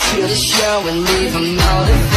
Feel the show and leave them all